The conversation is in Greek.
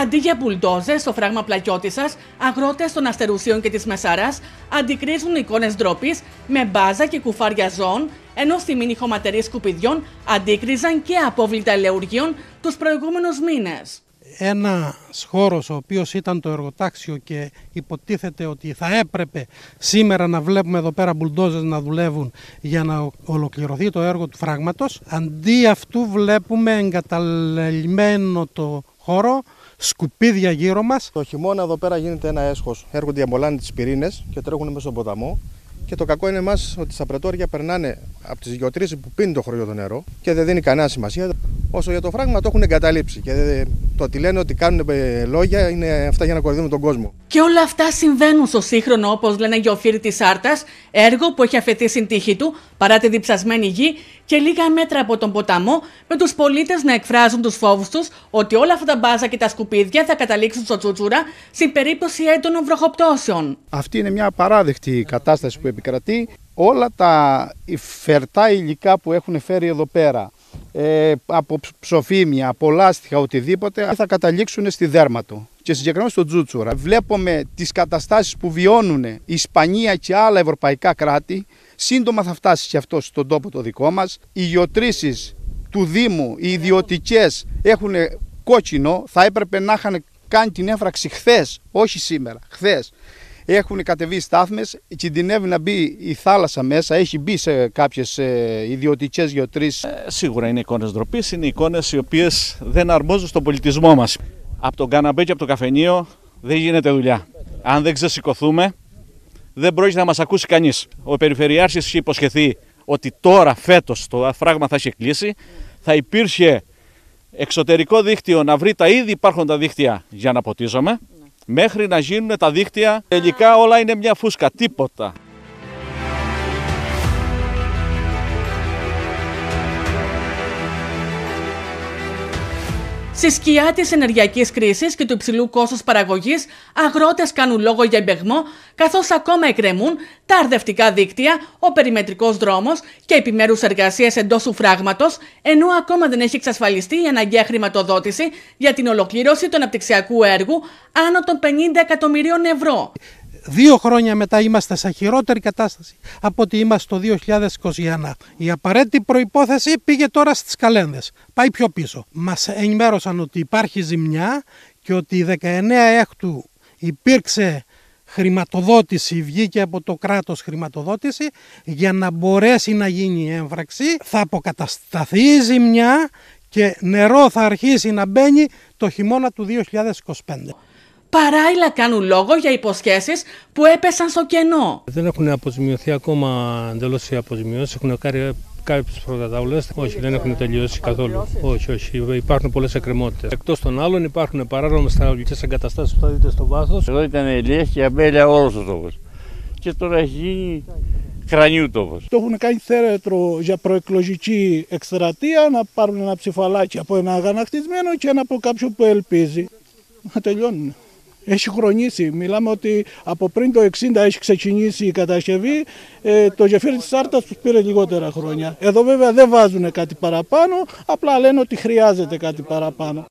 Αντί για μπουλντόζες στο φράγμα πλακιώτησα, αγρότες των Αστερουσίων και της Μεσαρά αντικρίζουν εικόνες ντροπής με μπάζα και κουφάρια ζώων, ενώ στη μήνυ χωματερή σκουπιδιών αντίκριζαν και απόβλητα ελεουργίων τους προηγούμενους μήνες. Ένα χώρος ο οποίος ήταν το εργοτάξιο και υποτίθεται ότι θα έπρεπε σήμερα να βλέπουμε εδώ πέρα μπουλντόζες να δουλεύουν για να ολοκληρωθεί το έργο του φράγματος. Αντί αυτού βλέπουμε εγκαταλελειμμένο το χώρο σκουπίδια γύρω μας. Το χειμώνα εδώ πέρα γίνεται ένα έσχος. Έρχονται οι αμπολάνοι τις πυρήνες και τρέχουν μέσα στον ποταμό. Και το κακό είναι εμάς ότι στα πρετόρια περνάνε από τις γεωτρήσεις που πίνει το χωριό το νερό και δεν δίνει κανένα σημασία. Όσο για το φράγμα το έχουν εγκαταλείψει. Και το ότι λένε ότι κάνουν ε, λόγια είναι αυτά για να κορδίζουν τον κόσμο. Και όλα αυτά συμβαίνουν στο σύγχρονο, όπως λένε γεωφύρι της Άρτας, έργο που έχει αφαιθεί στην τύχη του παρά τη διψασμένη γη και λίγα μέτρα από τον ποταμό, με τους πολίτες να εκφράζουν τους φόβους τους ότι όλα αυτά τα μπάζα και τα σκουπίδια θα καταλήξουν στο τσούτσουρα στην περίπτωση έντονων βροχοπτώσεων. Αυτή είναι μια απαράδεκτη κατάσταση που επικρατεί. Όλα τα φερτά υλικά που έχουν φέρει εδώ πέρα, ε, από ψοφίμια, από λάστιχα, οτιδήποτε, θα καταλήξουν στη δέρματο και συγκεκριμένα στο Τζούτσουρα. Βλέπουμε τις καταστάσεις που βιώνουν η Ισπανία και άλλα ευρωπαϊκά κράτη. Σύντομα θα φτάσει και αυτό στον τόπο το δικό μας. Οι γεωτρήσεις του Δήμου, οι ιδιωτικές έχουν κόκκινο, θα έπρεπε να είχαν κάνει την έφραξη χθες, όχι σήμερα, χθες έχουν κατεβεί στάθμες, κινδυνεύει να μπει η θάλασσα μέσα, έχει μπει σε κάποιες ε, ιδιωτικές γεωτρήσεις. Ε, σίγουρα είναι εικόνες ντροπής, είναι εικόνες οι οποίες δεν αρμόζουν στον πολιτισμό μας. Από τον καναπέ και από το καφενείο δεν γίνεται δουλειά. Αν δεν ξεσηκωθούμε, δεν πρόκειται να μας ακούσει κανείς. Ο Περιφερειάρχης έχει υποσχεθεί ότι τώρα φέτος το φράγμα θα έχει κλείσει, θα υπήρχε εξωτερικό δίκτυο να βρει τα ήδη υπάρχοντα δίκτυα για να ποτίζομαι μέχρι να γίνουν τα δίκτυα. Τελικά όλα είναι μια φούσκα, τίποτα. Στη σκιά της ενεργειακής κρίσης και του υψηλού κόστους παραγωγής, αγρότες κάνουν λόγο για εμπεγμό, καθώς ακόμα εκκρεμούν τα αρδευτικά δίκτυα, ο περιμετρικός δρόμος και επιμέρους εργασίες εντός του φράγματος, ενώ ακόμα δεν έχει εξασφαλιστεί η αναγκαία χρηματοδότηση για την ολοκλήρωση του αναπτυξιακού έργου άνω των 50 εκατομμυρίων ευρώ. Δύο χρόνια μετά είμαστε σε χειρότερη κατάσταση από ότι είμαστε το 2021. Η απαραίτητη προϋπόθεση πήγε τώρα στις καλένδες. Πάει πιο πίσω. Μας ενημέρωσαν ότι υπάρχει ζημιά και ότι 19 έκτου υπήρξε χρηματοδότηση, βγήκε από το κράτος χρηματοδότηση για να μπορέσει να γίνει η έμφραξη. Θα αποκατασταθεί η ζημιά και νερό θα αρχίσει να μπαίνει το χειμώνα του 2025 παράλληλα κάνουν λόγο για υποσχέσεις που έπεσαν στο κενό. Δεν έχουν αποζημιωθεί ακόμα εντελώς οι αποζημιώσεις. Έχουν κάνει κάποιες προκαταβολέ. Όχι, δεν έχουν τελειώσει καθόλου. Όχι, όχι. Υπάρχουν πολλές εκκρεμότητες. Εκτός των άλλων, υπάρχουν παράνομε στρατιωτικέ εγκαταστάσεις που θα δείτε στο βάθος. Εδώ ήταν ελιέ και αμπέλια όλος ο τόπος. Και τώρα έχει γίνει κρανιού τόπος. Το έχουν κάνει θέρετρο για προεκλογική εκστρατεία να πάρουν ένα ψηφαλάκι από ένα αγανακτισμένο και ένα από κάποιον που ελπίζει. Να τελειώνουν έχει χρονίσει. Μιλάμε ότι από πριν το 60 έχει ξεκινήσει η κατασκευή. Ε, το γεφύρι της Άρτας τους πήρε λιγότερα χρόνια. Εδώ βέβαια δεν βάζουν κάτι παραπάνω, απλά λένε ότι χρειάζεται κάτι παραπάνω.